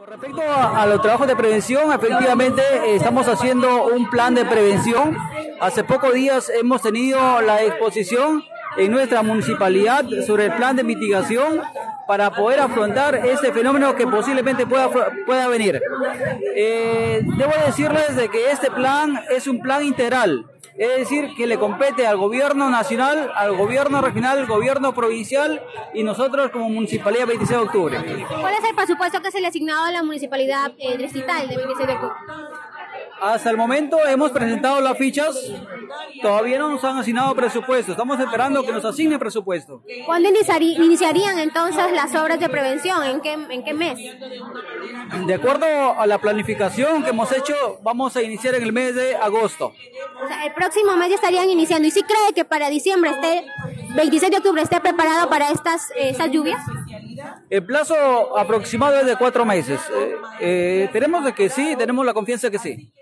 Con respecto a, los trabajos de prevención, efectivamente eh, estamos haciendo un plan de prevención. Hace pocos días hemos tenido la exposición en nuestra municipalidad sobre el plan de mitigación para poder afrontar este fenómeno que posiblemente pueda, pueda venir. Eh, debo decirles de que este plan es un plan integral, es decir, que le compete al gobierno nacional, al gobierno regional, al gobierno provincial y nosotros como municipalidad 26 de octubre. ¿Cuál es el presupuesto que se le ha asignado a la municipalidad eh, distrital de 26 de octubre? Hasta el momento hemos presentado las fichas, todavía no nos han asignado presupuesto, estamos esperando que nos asigne presupuesto. ¿Cuándo iniciarían entonces las obras de prevención? ¿En qué, en qué mes? De acuerdo a la planificación que hemos hecho, vamos a iniciar en el mes de agosto. El próximo mes ya estarían iniciando. ¿Y si cree que para diciembre esté, 26 de octubre esté preparado para estas, eh, estas lluvias? El plazo aproximado es de cuatro meses. Eh, eh, tenemos de que sí, tenemos la confianza que sí.